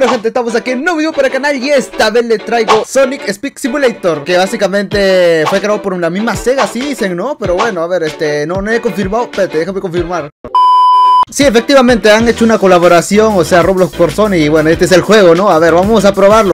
Bueno gente, estamos aquí en un nuevo video para el canal y esta vez le traigo Sonic Speak Simulator Que básicamente fue creado por la misma Sega, sí dicen, ¿no? Pero bueno, a ver, este, no, no he confirmado, espérate, déjame confirmar Sí, efectivamente han hecho una colaboración, o sea, Roblox por Sony y bueno, este es el juego, ¿no? A ver, vamos a probarlo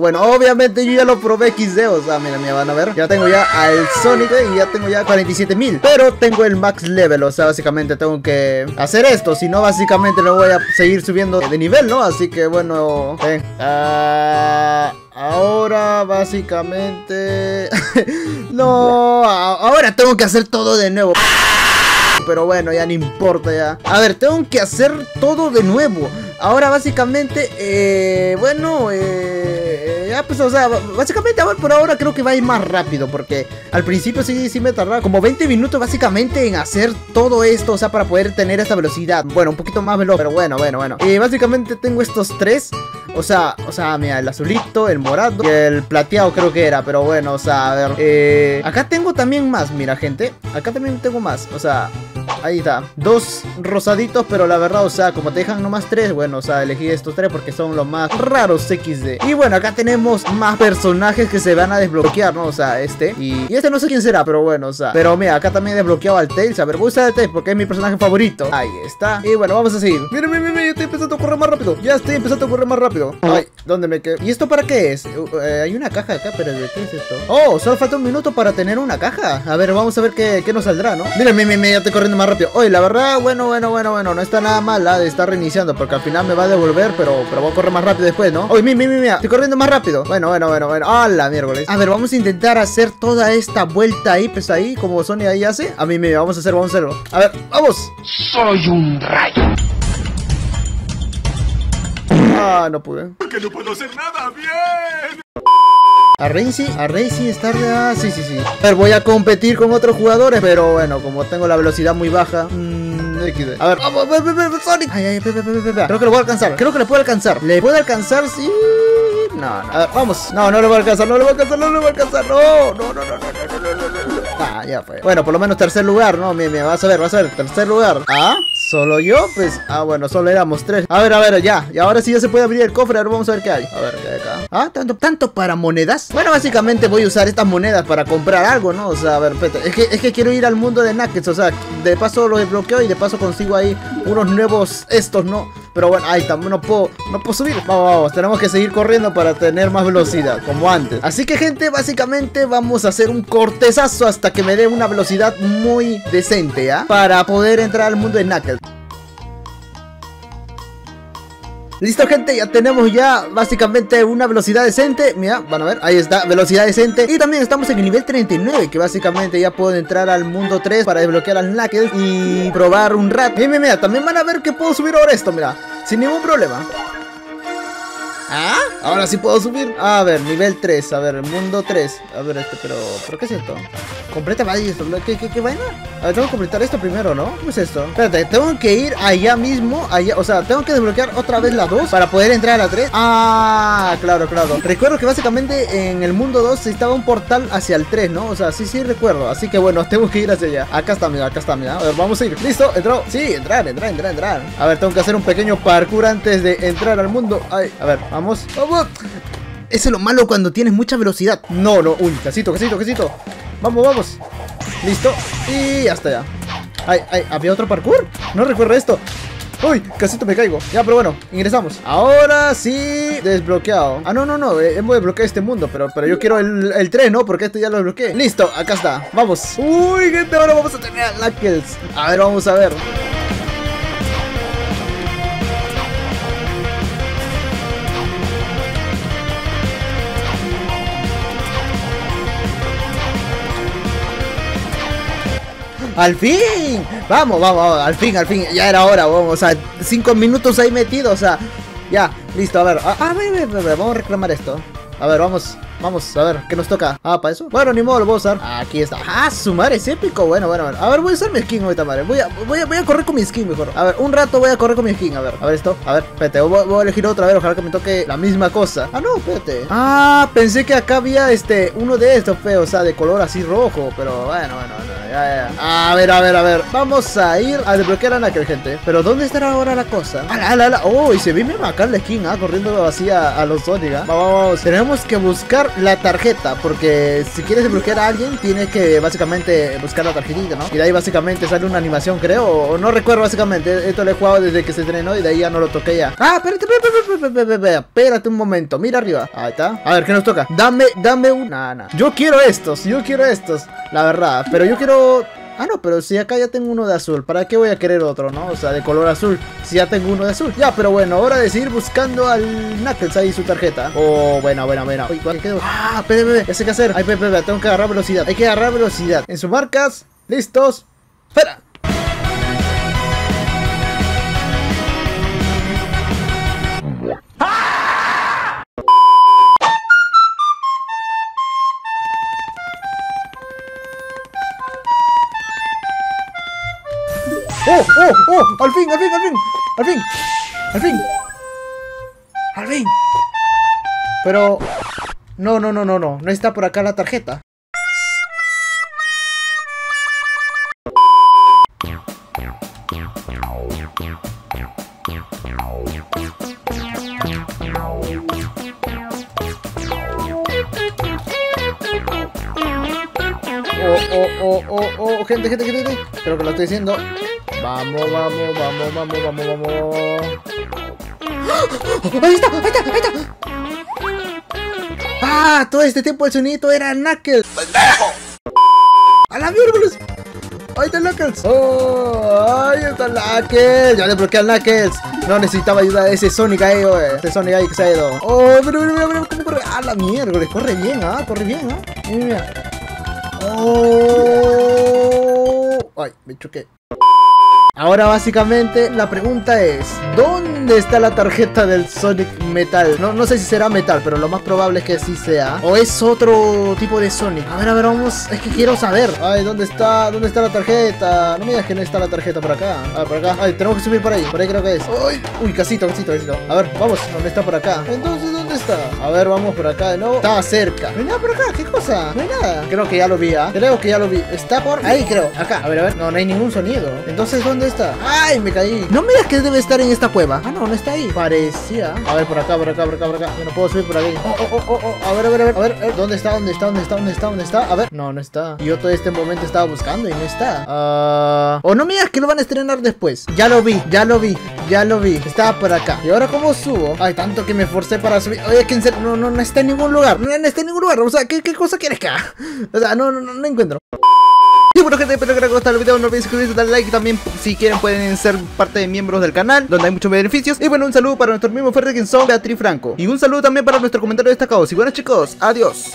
Bueno, obviamente yo ya lo probé XD, o sea, mira, mira, van a ver. Ya tengo ya al Sonic y ya tengo ya 47.000 Pero tengo el max level, o sea, básicamente tengo que hacer esto. Si no, básicamente no voy a seguir subiendo de nivel, ¿no? Así que bueno, eh, uh, Ahora básicamente No, ahora tengo que hacer todo de nuevo. Pero bueno, ya no importa ya. A ver, tengo que hacer todo de nuevo. Ahora básicamente, eh, bueno, eh ya pues, o sea, básicamente por ahora creo que va a ir más rápido porque al principio sí, sí me tardaba como 20 minutos básicamente en hacer todo esto, o sea, para poder tener esta velocidad. Bueno, un poquito más veloz, pero bueno, bueno, bueno. Y básicamente tengo estos tres, o sea, o sea, mira, el azulito, el morado y el plateado creo que era, pero bueno, o sea, a ver. Eh, acá tengo también más, mira, gente. Acá también tengo más, o sea, Ahí está, dos rosaditos, pero la verdad, o sea, como te dejan nomás tres, bueno, o sea, elegí estos tres porque son los más raros XD. Y bueno, acá tenemos más personajes que se van a desbloquear, ¿no? O sea, este. Y, este no sé quién será, pero bueno, o sea. Pero mira, acá también he desbloqueado al Tails. A ver, voy a usar al Tails porque es mi personaje favorito. Ahí está. Y bueno, vamos a seguir. Miren, miren, miren, ya estoy empezando a correr más rápido. Ya estoy empezando a correr más rápido. Ay, ¿dónde me quedé? ¿Y esto para qué es? Uh, eh, hay una caja acá, pero ¿de qué es esto? Oh, solo falta un minuto para tener una caja. A ver, vamos a ver qué, qué nos saldrá, ¿no? Miren, miren, miren, ya estoy corriendo más rápido. Oye, la verdad, bueno, bueno, bueno, bueno, no está nada mal la de estar reiniciando porque al final me va a devolver, pero, pero voy a correr más rápido después, ¿no? Oye, mira, mira, mira, estoy corriendo más rápido. Bueno, bueno, bueno, bueno. ¡Ah, la miércoles! A ver, vamos a intentar hacer toda esta vuelta ahí, pues ahí, como Sony ahí hace. A mí me vamos a hacer, vamos a hacerlo. A ver, vamos. Soy un rayo. Ah, no pude. Porque no puedo hacer nada bien. A Racing, a Racing estar ah, sí, sí, sí. A ver, voy a competir con otros jugadores, pero bueno, como tengo la velocidad muy baja. Mmm, A ver, vamos, Sonic. Ay, ay, Creo que lo voy a alcanzar. Creo que le puedo alcanzar. ¿Le puedo alcanzar? Sí. No, no. A ver, vamos. No, no le voy a alcanzar, no le voy a alcanzar, no le voy a alcanzar. No, no, no, no, no, no, no, no, no. Ah, ya fue. Bueno, por lo menos tercer lugar, ¿no? Mira, mira, vas a ver, vas a ver. Tercer lugar. ¿Ah? ¿Solo yo? Pues, ah, bueno, solo éramos tres A ver, a ver, ya, y ahora sí ya se puede abrir el cofre Ahora vamos a ver qué hay A ver, ¿qué hay acá? Ah, ¿tanto, tanto para monedas? Bueno, básicamente voy a usar estas monedas para comprar algo, ¿no? O sea, a ver, espérate Es que, es que quiero ir al mundo de Nuggets O sea, de paso lo desbloqueo y de paso consigo ahí unos nuevos estos, ¿no? Pero bueno, ahí también no puedo, no puedo subir. Vamos, vamos, tenemos que seguir corriendo para tener más velocidad Como antes. Así que gente, básicamente vamos a hacer un cortezazo Hasta que me dé una velocidad muy decente, ¿ya? Para poder entrar al mundo de Knuckles Listo gente, ya tenemos ya básicamente una velocidad decente. Mira, van a ver, ahí está, velocidad decente. Y también estamos en el nivel 39 Que básicamente ya puedo entrar al mundo 3 Para desbloquear al Knuckles y probar un rat Mira, mira, mira, también van a ver que puedo subir ahora esto, mira Sin ningún problema ¿Ah? Ahora sí puedo subir. A ver, nivel 3. A ver, mundo 3. A ver, este, pero. ¿Pero qué es esto? Completa esto. ¿Qué, qué, qué vaina? A ver, tengo que completar esto primero, ¿no? ¿Cómo es esto? Espérate, tengo que ir allá mismo. Allá, o sea, tengo que desbloquear otra vez la 2 para poder entrar a la 3. Ah, claro, claro. Recuerdo que básicamente en el mundo 2 estaba un portal hacia el 3, ¿no? O sea, sí, sí recuerdo. Así que bueno, tengo que ir hacia allá. Acá está, mira, acá está, mira. A ver, vamos a ir. ¿Listo? ¿Entró? Sí, entrar, entrar, entrar, entrar. A ver, tengo que hacer un pequeño parkour antes de entrar al mundo. Ay, a ver, vamos. Vamos, vamos. Eso es lo malo cuando tienes mucha velocidad. No, no, uy, casito, casito, casito. Vamos, vamos. Listo. Y hasta ya. Ay, ay, ¿había otro parkour? No recuerdo esto. Uy, casito me caigo. Ya, pero bueno, ingresamos. Ahora sí, desbloqueado. Ah, no, no, no. Eh, hemos desbloqueado este mundo, pero, pero yo quiero el, el tren, ¿no? Porque este ya lo desbloqueé. Listo, acá está. Vamos. Uy, gente, ahora vamos a tener a Knuckles. A ver, vamos a ver. ¡Al fin! Vamos, vamos, al fin, al fin, ya era hora, vamos, o sea, cinco minutos ahí metidos, o sea, ya, listo, a ver, a, ver, a ver, vamos a reclamar esto. A ver, vamos, Vamos, a ver, ¿qué nos toca? Ah, ¿para eso? Bueno, ni modo, lo voy. Aquí está. Ah, su madre, es épico. Bueno, bueno, bueno. A ver, voy a usar mi skin ahorita, madre. Voy a, voy a, voy a correr con mi skin mejor. A ver, un rato voy a correr con mi skin. A ver, a ver esto. A ver, espérate. Voy, a elegir otra vez. Ojalá que me toque la misma cosa. Ah, no, espérate. Ah, pensé que acá había este, uno de estos feos, o sea, de color así rojo. Pero bueno, bueno, bueno. Ya, ya. A ver, a ver, a ver. Vamos a ir a desbloquear a Knuckle, gente. Pero ¿dónde estará ahora la cosa? ¡Ala, ala, ala! Oh, y se ve bien acá la skin, ah, corriendo así a, los Sonic, vamos. Tenemos que buscar la tarjeta. Porque si quieres desbloquear a alguien, tienes que básicamente buscar la tarjetita, ¿no? Y de ahí básicamente sale una animación, creo. O no recuerdo básicamente. Esto lo he jugado desde que se estrenó y de ahí ya no lo toqué ya. Ah, espérate, espérate, espérate, espérate, un momento. Mira arriba. Ahí está. A ver, ¿qué nos toca? Dame, dame un. Nah, nah. Yo quiero estos, yo quiero estos. La verdad. Pero yo quiero. Ah, no, pero si acá ya tengo uno de azul, ¿para qué voy a querer otro, no? O sea, de color azul, si ya tengo uno de azul. Ya, pero bueno, hora de seguir buscando al Knuckles ahí su tarjeta. Oh, buena, buena, buena. Uy, ¿cuál quedó? Ah, espera, ya sé qué hacer. Ay, espera, tengo que agarrar velocidad. Hay que agarrar velocidad. En sus marcas, listos. ¡Espera! ¡Oh, oh! ¡Al fin, al fin, al fin! ¡Al fin! ¡Al fin! ¡Al fin! Pero... No, no, no, no, no. No está por acá la tarjeta. Oh, oh, oh, oh, oh, gente, gente, gente, gente. Creo que lo estoy diciendo. Vamos, vamos, vamos, vamos, vamos, vamos. ¡Ahí está! ¡Ahí está! ¡Ahí está! ¡Ah! Todo este tiempo el sonido era Knuckles. ¡A la miércoles! ¡Ahí está Knuckles! ¡Oh! ¡Ahí está Knuckles! Ya desbloqueé al Knuckles. No necesitaba ayuda de ese Sonic ahí, güey. Ese Sonic ahí que se ha ido. ¡Oh! Mira, mira, mira, cómo corre. ¡Ah, la miércoles! Corre bien, ¿ah? Corre bien, ¿ah? Mira, mira. ¡Oh! ¡Ay! Me choqué. Ahora básicamente la pregunta es ¿Dónde está la tarjeta del Sonic Metal? No, no sé si será metal, pero lo más probable es que sí sea ¿O es otro tipo de Sonic? A ver, a ver, vamos, es que quiero saber Ay, ¿dónde está? ¿Dónde está la tarjeta? No me digas que no está la tarjeta por acá A ver, por acá Ay, tenemos que subir por ahí, por ahí creo que es Uy, uy, casito, casito, casito A ver, vamos, ¿dónde está por acá? Entonces, ¿dónde está? A ver, vamos por acá de nuevo Estaba cerca No hay nada por acá, ¿qué cosa? No hay nada Creo que ya lo vi, ¿ah? Creo que ya lo vi Está por ahí, creo Acá, a ver, a ver No, no hay ningún sonido Entonces, ¿dónde está? ¡Ay, me caí! No me digas que debe estar en esta cueva Ah, no, no está ahí Parecía A ver, por acá, por acá, por acá, por acá no puedo subir por aquí Oh, oh, oh, oh, oh. A ver, a ver, a ver, a ver ¿Dónde está? ¿Dónde está? ¿Dónde está? ¿Dónde está? ¿Dónde está? A ver No, no está Yo todo este momento estaba buscando y no está Ah... O no me que lo van a estrenar después Ya lo vi, ya lo vi Ya lo vi Estaba por acá ¿Y ahora cómo subo? Ay, tanto que me forcé para subir Oye, que en serio No, no, no está en ningún lugar No, no está en ningún lugar O sea, ¿qué, qué cosa quieres que? O sea, no, no, no, no encuentro y bueno gente, espero que les haya gustado el video, no olviden suscribirse, darle like y también si quieren pueden ser parte de miembros del canal Donde hay muchos beneficios. Y bueno, un saludo para nuestro mismo Ferre son Beatriz Franco. Y un saludo también para nuestro comentario destacado. Y bueno chicos, adiós.